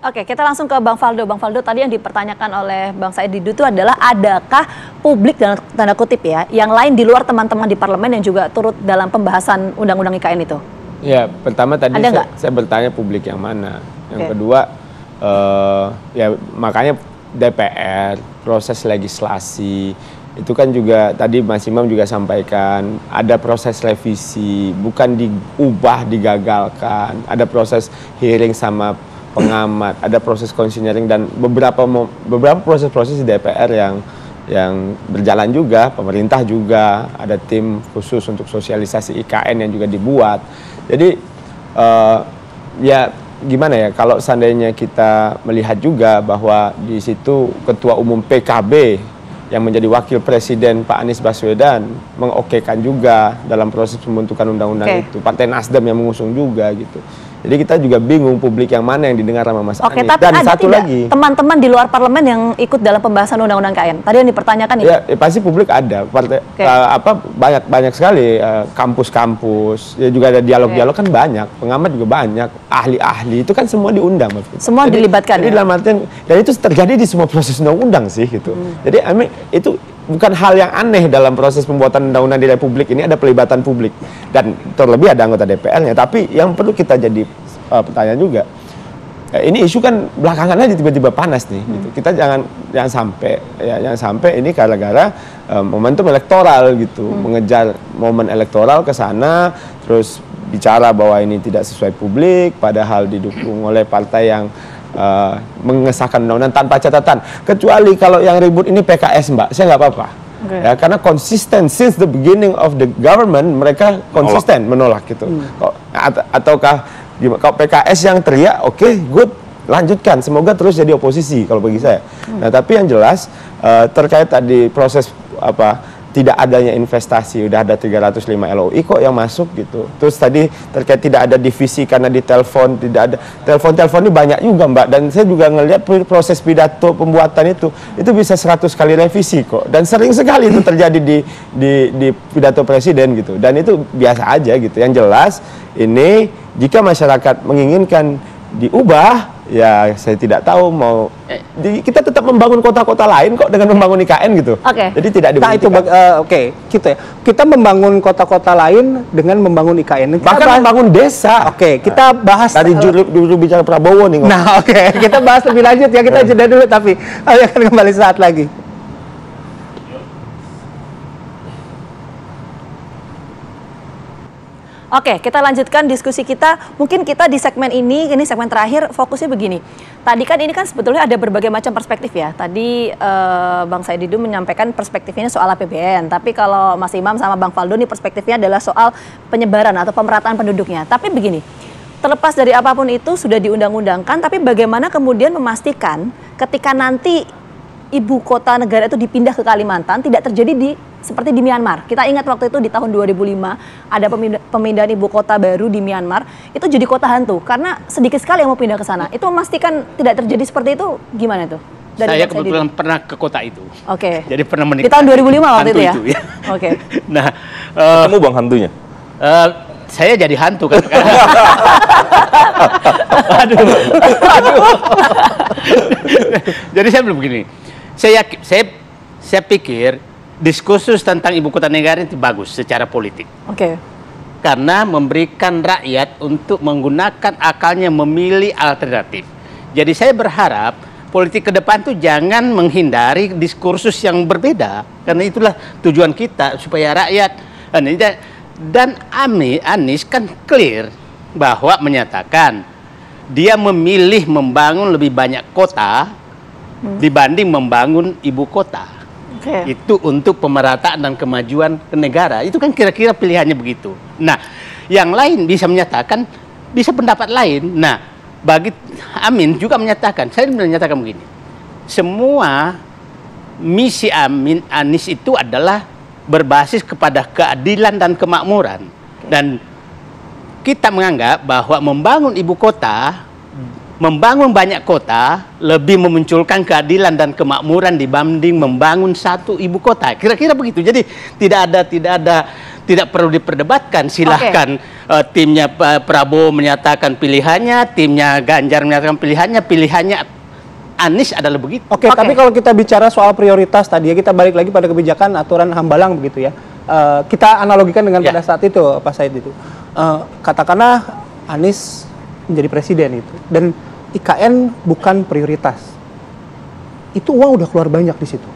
Oke, kita langsung ke Bang Faldo. Bang Faldo tadi yang dipertanyakan oleh Bang Said Didu itu adalah adakah publik dalam tanda kutip ya, yang lain di luar teman-teman di parlemen yang juga turut dalam pembahasan undang-undang IKN itu? Ya, pertama tadi saya, saya bertanya publik yang mana. Yang okay. kedua, uh, ya makanya DPR proses legislasi itu kan juga tadi Mas Imam juga sampaikan ada proses revisi bukan diubah digagalkan ada proses hearing sama pengamat, ada proses konsinyering dan beberapa beberapa proses-proses di DPR yang yang berjalan juga, pemerintah juga ada tim khusus untuk sosialisasi IKN yang juga dibuat. Jadi uh, ya gimana ya kalau seandainya kita melihat juga bahwa di situ ketua umum PKB yang menjadi wakil presiden Pak Anies Baswedan mengokekan juga dalam proses pembentukan undang-undang okay. itu. Partai Nasdem yang mengusung juga gitu. Jadi kita juga bingung publik yang mana yang didengar sama Mas Oke, Anies. Tapi Dan ada satu lagi, teman-teman di luar parlemen yang ikut dalam pembahasan undang-undang KN. Tadi yang dipertanyakan ya, ya pasti publik ada. Partai okay. uh, apa banyak banyak sekali eh, kampus-kampus. Uh, ya juga ada dialog-dialog okay. kan banyak, pengamat juga banyak, ahli-ahli itu kan semua diundang. Semua jadi, dilibatkan. Jadi ya? dalam artian dan itu terjadi di semua proses undang-undang sih gitu. Hmm. Jadi I mean, itu bukan hal yang aneh dalam proses pembuatan undang-undang di Republik ini ada pelibatan publik dan terlebih ada anggota DPR-nya. Tapi yang perlu kita jadi uh, pertanyaan juga, eh, ini isu kan belakangan aja tiba-tiba panas nih. Hmm. Gitu. Kita jangan jangan sampai ya jangan sampai ini gara-gara uh, momentum elektoral gitu, hmm. mengejar momen elektoral ke sana, terus bicara bahwa ini tidak sesuai publik, padahal didukung oleh partai yang uh, mengesahkan undang-undang tanpa catatan. Kecuali kalau yang ribut ini PKS, Mbak, saya nggak apa-apa. Okay. Ya, karena konsisten since the beginning of the government mereka konsisten menolak, menolak gitu. Hmm. At ataukah kalau PKS yang teriak, oke, okay, good, lanjutkan. Semoga terus jadi oposisi kalau bagi saya. Hmm. Nah, tapi yang jelas uh, terkait tadi proses apa tidak adanya investasi udah ada 305 LOI kok yang masuk gitu. Terus tadi terkait tidak ada divisi karena di telepon tidak ada telepon-telepon ini banyak juga mbak. Dan saya juga ngelihat proses pidato pembuatan itu itu bisa 100 kali revisi kok. Dan sering sekali itu terjadi di di di pidato presiden gitu. Dan itu biasa aja gitu. Yang jelas ini jika masyarakat menginginkan diubah ya saya tidak tahu mau eh. di, kita tetap membangun kota-kota lain kok dengan membangun IKN gitu. Oke. Okay. Jadi tidak Nah itu uh, oke okay, gitu ya. Kita membangun kota-kota lain dengan membangun IKN. Kita Bahkan bahas, membangun desa. Oke, okay, kita bahas tadi juru, juru bicara Prabowo nih. Nah, oke, okay. kita bahas lebih lanjut ya. Kita nah. jeda dulu tapi akan kembali saat lagi. Oke, kita lanjutkan diskusi kita. Mungkin kita di segmen ini, ini segmen terakhir, fokusnya begini. Tadi kan ini kan sebetulnya ada berbagai macam perspektif ya. Tadi eh, Bang Saididu menyampaikan perspektifnya soal APBN. Tapi kalau Mas Imam sama Bang Faldo ini perspektifnya adalah soal penyebaran atau pemerataan penduduknya. Tapi begini, terlepas dari apa pun itu sudah diundang-undangkan, tapi bagaimana kemudian memastikan ketika nanti ibu kota negara itu dipindah ke Kalimantan tidak terjadi di seperti di Myanmar. Kita ingat waktu itu di tahun 2005 ada pemindahan ibu kota baru di Myanmar, itu jadi kota hantu karena sedikit sekali yang mau pindah ke sana. Itu memastikan tidak terjadi seperti itu gimana tuh? Dari saya kebetulan saya pernah ke kota itu. Oke. Okay. Jadi pernah menikmati. Di tahun 2005 waktu itu ya. ya. Oke. Okay. nah, uh, ketemu bang hantunya? Uh, saya jadi hantu kan. aduh, aduh. jadi saya belum begini. Saya saya saya pikir diskursus tentang ibu kota negara itu bagus secara politik. Oke. Okay. Karena memberikan rakyat untuk menggunakan akalnya memilih alternatif. Jadi saya berharap politik ke depan itu jangan menghindari diskursus yang berbeda karena itulah tujuan kita supaya rakyat dan Ami Anis kan clear bahwa menyatakan dia memilih membangun lebih banyak kota hmm. dibanding membangun ibu kota okay. itu untuk pemerataan dan kemajuan ke negara. Itu kan kira-kira pilihannya begitu. Nah, yang lain bisa menyatakan bisa pendapat lain. Nah, bagi Amin juga menyatakan, saya menyatakan begini. Semua misi Amin Anis itu adalah berbasis kepada keadilan dan kemakmuran. Dan kita menganggap bahwa membangun ibu kota membangun banyak kota lebih memunculkan keadilan dan kemakmuran dibanding membangun satu ibu kota. Kira-kira begitu. Jadi tidak ada tidak ada tidak perlu diperdebatkan. Silahkan eh, timnya Pak Prabowo menyatakan pilihannya, timnya Ganjar menyatakan pilihannya, pilihannya Anies adalah begitu. Oke, Oke. tapi kalau kita bicara soal prioritas tadi ya kita balik lagi pada kebijakan aturan hambalang begitu ya. Eh, kita analogikan dengan Ya. pada saat itu Pak Said itu. Eh, katakanlah Anies menjadi presiden itu dan IKN bukan prioritas. Itu uang udah keluar banyak di situ.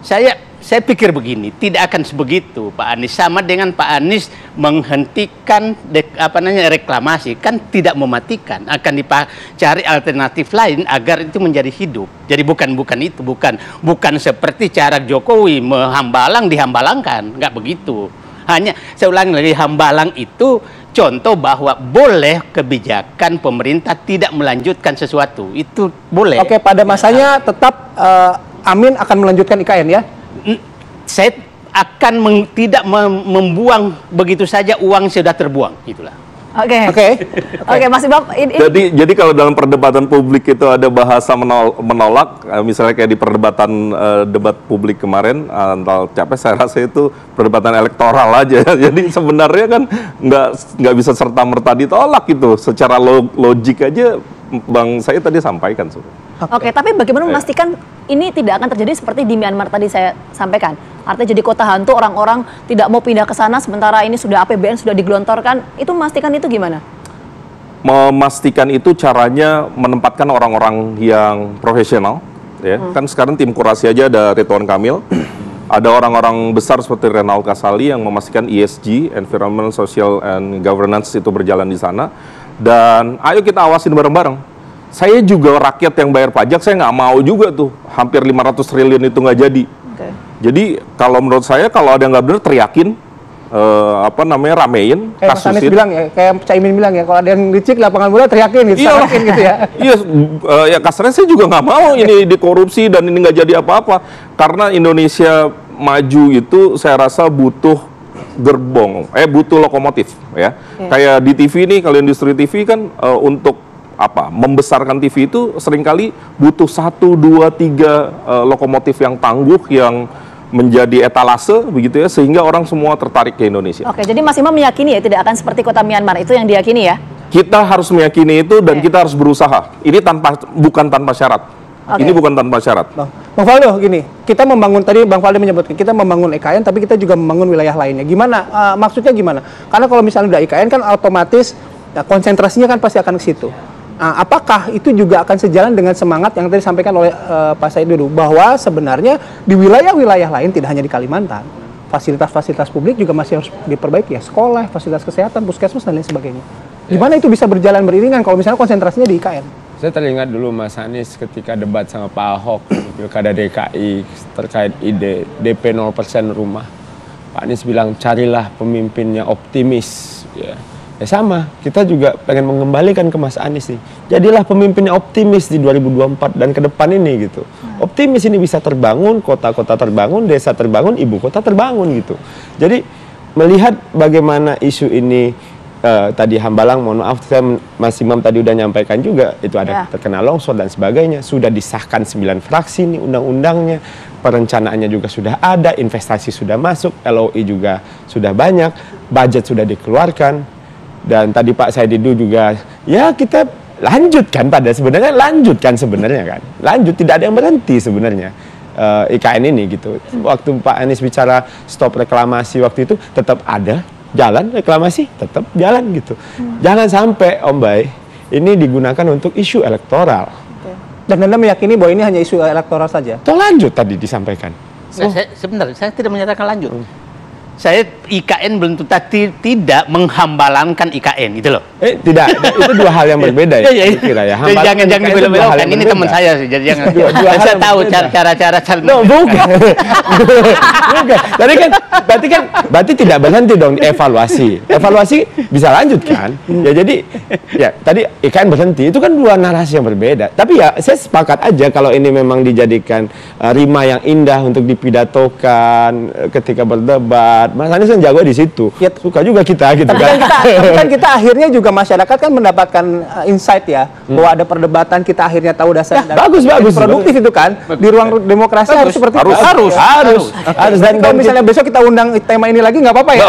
Saya saya pikir begini, tidak akan sebegitu Pak Anies sama dengan Pak Anies menghentikan dek- apa namanya reklamasi kan tidak mematikan, akan dicari alternatif lain agar itu menjadi hidup. Jadi bukan bukan itu, bukan bukan seperti cara Jokowi menghambalang dihambalangkan, nggak begitu. Hanya saya ulangi lagi hambalang itu contoh bahwa boleh kebijakan pemerintah tidak melanjutkan sesuatu. Itu boleh. Oke, pada masanya tetap eh, Amin akan melanjutkan IKN ya. Saya akan meng- tidak mem- membuang begitu saja uang sudah terbuang itulah Oke. Oke. Oke, Mas Ibam, ini, Jadi jadi kalau dalam perdebatan publik itu ada bahasa menol- menolak, eh, misalnya kayak di perdebatan eh, debat publik kemarin eh, antara capres, saya rasa itu perdebatan elektoral aja. Jadi sebenarnya kan nggak nggak bisa serta merta ditolak itu. Secara lo- logik aja, bang saya tadi sampaikan. sebenarnya. Oke, tapi bagaimana memastikan ini tidak akan terjadi seperti di Myanmar tadi saya sampaikan? Artinya jadi kota hantu, orang-orang tidak mau pindah ke sana, sementara ini sudah APBN sudah digelontorkan. Itu memastikan itu gimana? memastikan itu caranya menempatkan orang-orang yang profesional ya. Kan sekarang tim kurasi aja ada Ridwan Kamil. Ada orang-orang besar seperti Renal Kasali yang memastikan ESG Environmental Social and Governance itu berjalan di sana. Dan ayo kita awasin bareng-bareng saya juga rakyat yang bayar pajak saya nggak mau juga tuh hampir 500 triliun itu nggak jadi Oke. jadi kalau menurut saya kalau ada yang nggak benar teriakin eh, apa namanya ramein Kayak Mas Anies bilang ya, kayak Caimin bilang ya, kalau ada yang licik lapangan bola teriakin gitu, Iya, sarakin gitu ya. Iya, eh, ya kasarnya saya juga nggak mau ini dikorupsi dan ini nggak jadi apa-apa. Karena Indonesia maju itu saya rasa butuh gerbong, eh butuh lokomotif ya. Kayak di TV nih, kalau industri TV kan eh, untuk apa membesarkan TV itu sering kali butuh satu dua tiga eh, lokomotif yang tangguh yang menjadi etalase begitu ya sehingga orang semua tertarik ke Indonesia. Oke, jadi Mas Imam meyakini ya tidak akan seperti kota Myanmar itu yang diyakini ya? kita harus meyakini itu dan Oke. kita harus berusaha. Ini tanpa bukan tanpa syarat. Oke. Ini bukan tanpa syarat. Bang, Bang Faldo gini, kita membangun tadi Bang Faldo menyebutkan kita membangun IKN tapi kita juga membangun wilayah lainnya. Gimana? eh, maksudnya gimana? Karena kalau misalnya udah IKN kan otomatis ya, konsentrasinya kan pasti akan ke situ. Nah, apakah itu juga akan sejalan dengan semangat yang tadi disampaikan oleh eh, Pak Said dulu bahwa sebenarnya di wilayah-wilayah lain tidak hanya di Kalimantan, fasilitas-fasilitas publik juga masih harus diperbaiki ya, sekolah, fasilitas kesehatan, puskesmas dan lain sebagainya. Gimana itu bisa berjalan beriringan kalau misalnya konsentrasinya di IKN? Saya teringat dulu Mas Anies ketika debat sama Pak Ahok di Pilkada DKI terkait ide DP 0% rumah. Pak Anies bilang carilah pemimpin yang optimis. Ya. Ya sama, kita juga pengen mengembalikan ke Mas Anies nih. Jadilah pemimpin yang optimis di 2024 dan ke depan ini gitu. Optimis ini bisa terbangun, kota-kota terbangun, desa terbangun, ibu kota terbangun gitu. Jadi melihat bagaimana isu ini eh, tadi Hambalang, mohon maaf, saya Mas Imam tadi udah nyampaikan juga itu ada Ya. terkena longsor dan sebagainya. Sudah disahkan 9 fraksi nih undang-undangnya, perencanaannya juga sudah ada, investasi sudah masuk, LOI juga sudah banyak, budget sudah dikeluarkan, dan tadi Pak Saididu juga, ya kita lanjutkan pada sebenarnya lanjutkan sebenarnya kan, lanjut tidak ada yang berhenti sebenarnya eh, IKN ini gitu. Waktu Pak Anies bicara stop reklamasi waktu itu tetap ada jalan reklamasi tetap jalan gitu. Jangan sampai Om Bay ini digunakan untuk isu elektoral. Dan Anda meyakini bahwa ini hanya isu elektoral saja? Atau lanjut tadi disampaikan. Saya, saya, sebentar, saya tidak menyatakan lanjut. Saya IKN belum tentu tadi tidak menghambalankan IKN itu loh. Eh tidak, itu dua hal yang berbeda ya. Iya, iya. kira ya. Jangan jangan dibelok-belokkan. Ini teman saya sih. Jadi jangan. Dua- dua saya tahu berbeda. cara. No, bukan. bukan. Tadi kan berarti kan berarti tidak berhenti dong evaluasi. Evaluasi bisa lanjut kan? Ya jadi ya tadi IKN berhenti itu kan dua narasi yang berbeda. Tapi ya saya sepakat aja kalau ini memang dijadikan uh, rima yang indah untuk dipidatokan uh, ketika berdebat berdebat. Mas Anies kan jago di situ. Ya. Suka juga kita gitu Tapi kan, kan. kita, tapi kan kita akhirnya juga masyarakat kan mendapatkan uh, insight ya bahwa ada perdebatan kita akhirnya tahu dasar dan- bagus, dan bagus. produktif itu kan di ruang demokrasi harus seperti Harus. itu. harus, harus, harus. Dan Dan, kalau misalnya besok kita undang tema ini lagi nggak apa-apa ya.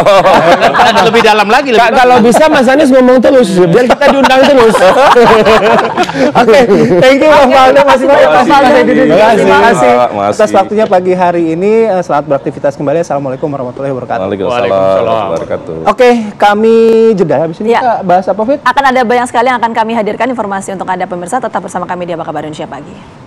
Ada lebih dalam lagi lebih Ka- bagus. kalau bisa Mas Anies ngomong terus, biar kita diundang terus. Oke, thank you Bang Faldo masih banyak Mas Terima Faldo. kasih. Terima kasih Terima kasih. atas waktunya pagi hari ini. Eh, Selamat beraktivitas kembali. Assalamualaikum warahmatullahi wabarakatuh. Waalaikumsalam Waalaikumsalam. warahmatullahi wabarakatuh. Oke, kami jeda. Habis ini Ya. kita bahas apa, Fit? Akan ada banyak sekali yang akan kami hadirkan informasi untuk Anda pemirsa tetap bersama kami di Apa Kabar Indonesia Pagi.